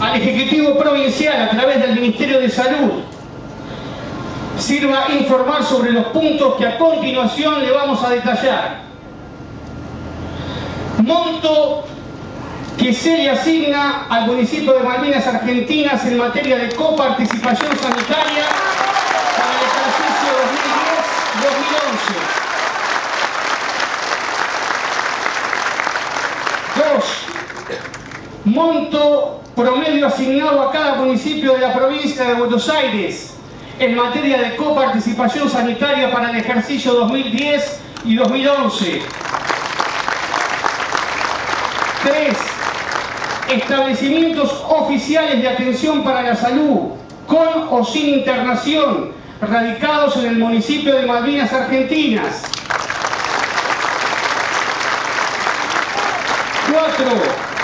Al Ejecutivo Provincial a través del Ministerio de Salud sirva informar sobre los puntos que a continuación le vamos a detallar. Monto que se le asigna al municipio de Malvinas Argentinas en materia de coparticipación sanitaria para el ejercicio 2010-2011. Dos, monto promedio asignado a cada municipio de la provincia de Buenos Aires en materia de coparticipación sanitaria para el ejercicio 2010 y 2011. Tres, establecimientos oficiales de atención para la salud, con o sin internación, radicados en el municipio de Malvinas Argentinas. Cuatro,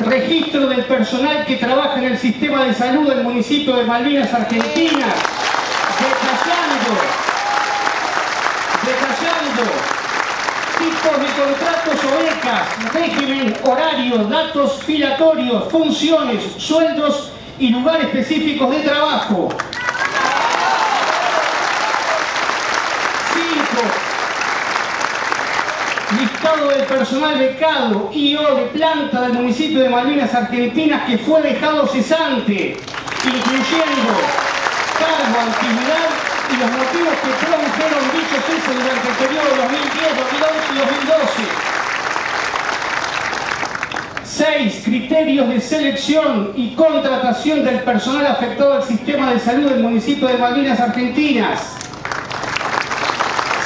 registro del personal que trabaja en el sistema de salud del municipio de Malvinas Argentinas, detallando, detallando tipos de contratos o becas, régimen, horario, datos filatorios, funciones, sueldos y lugar específicos de trabajo. 5. Listado del personal becado y o de planta del municipio de Malvinas Argentinas que fue dejado cesante, incluyendo cargo, antigüedad y los motivos que produjeron dichos hechos durante el periodo 2010, 2011 y 2012. 6. Criterios de selección y contratación del personal afectado al sistema de salud del municipio de Malvinas Argentinas.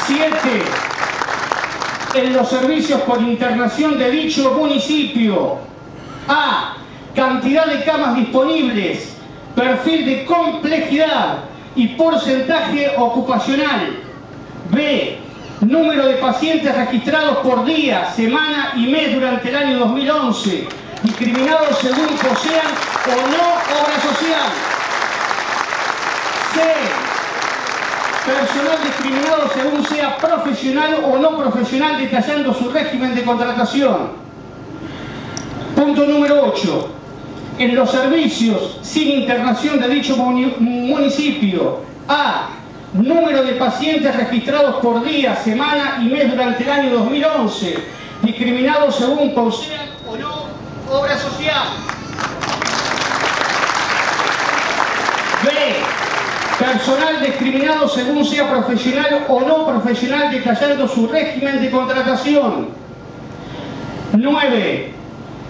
7. En los servicios por internación de dicho municipio. A. Cantidad de camas disponibles. Perfil de complejidad y porcentaje ocupacional. B. Número de pacientes registrados por día, semana y mes durante el año 2011, discriminados según posean o no obra social. C. Personal discriminado según sea profesional o no profesional, detallando su régimen de contratación. Punto número 8 en los servicios sin internación de dicho municipio. A. Número de pacientes registrados por día, semana y mes durante el año 2011, discriminados según posean o no obra social. B. Personal discriminado según sea profesional o no profesional, detallando su régimen de contratación. 9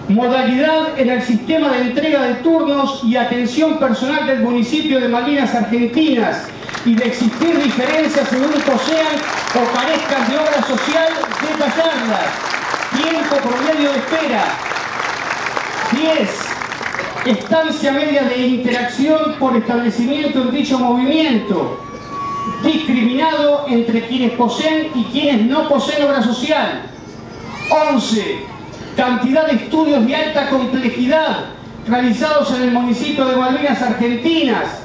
modalidad en el sistema de entrega de turnos y atención personal del municipio de Malvinas Argentinas y de existir diferencias según posean o carezcan de obra social, detallarlas. Tiempo promedio de espera. 10. Estancia media de interacción por establecimiento en dicho movimiento. Discriminado entre quienes poseen y quienes no poseen obra social. 11 cantidad de estudios de alta complejidad realizados en el municipio de Malvinas Argentinas,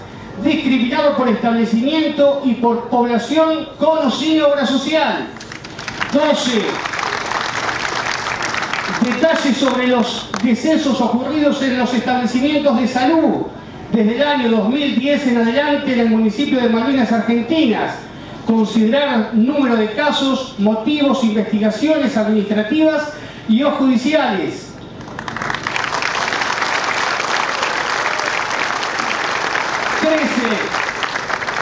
discriminados por establecimiento y por población con obra social. 12. Detalles sobre los decesos ocurridos en los establecimientos de salud desde el año 2010 en adelante en el municipio de Malvinas Argentinas. Considerar número de casos, motivos, investigaciones administrativas y o judiciales.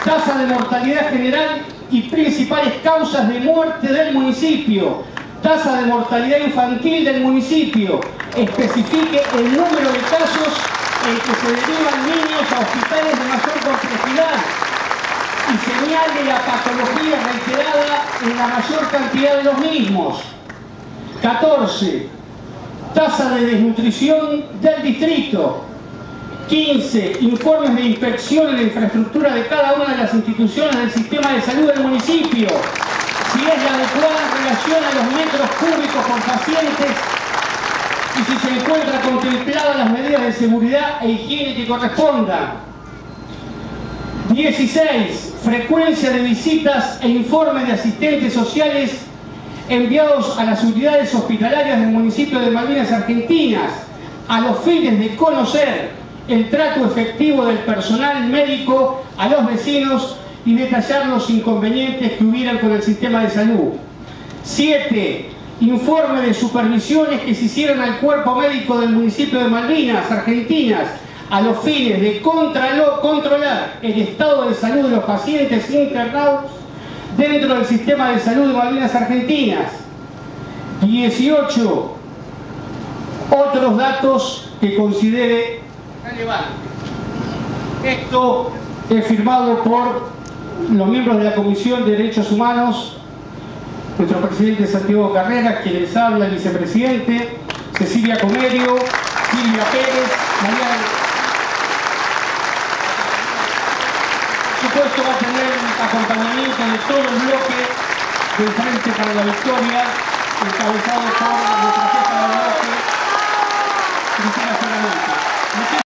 Tasa de mortalidad general y principales causas de muerte del municipio. Tasa de mortalidad infantil del municipio. Especifique el número de casos en que se derivan niños a hospitales de mayor complejidad y señale la patología reiterada en la mayor cantidad de los mismos. 14. Tasa de desnutrición del distrito. 15. Informes de inspección en la infraestructura de cada una de las instituciones del sistema de salud del municipio. Si es la adecuada relación a los metros cúbicos por pacientes y si se encuentra contempladas las medidas de seguridad e higiene que correspondan. 16. Frecuencia de visitas e informes de asistentes sociales enviados a las unidades hospitalarias del municipio de Malvinas Argentinas, a los fines de conocer el trato efectivo del personal médico a los vecinos y detallar los inconvenientes que hubieran con el sistema de salud. 7. Informe de supervisiones que se hicieron al cuerpo médico del municipio de Malvinas, Argentinas, a los fines de controlar el estado de salud de los pacientes internados dentro del sistema de salud de Malvinas Argentinas. 18. Otros datos que considere relevante. Esto es firmado por los miembros de la Comisión de Derechos Humanos, nuestro presidente Santiago Carrera, quien les habla, el vicepresidente, Cecilia Comedio, Silvia Pérez, María... Por supuesto va a tener acompañamiento de todo el bloque del Frente para la Victoria, encabezado por nuestra jefa de bloque, Cristina Fernández.